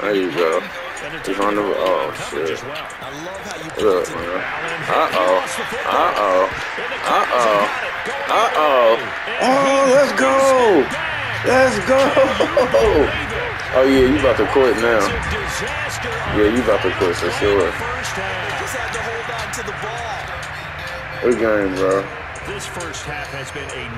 There you go. He's on the. Oh shit. Look, man. Uh oh. Uh oh. Uh oh. Uh oh. Oh, let's go. Let's go. Oh yeah, you about to quit now. Yeah, you about to quit for sure. Good game, bro. This first half has been a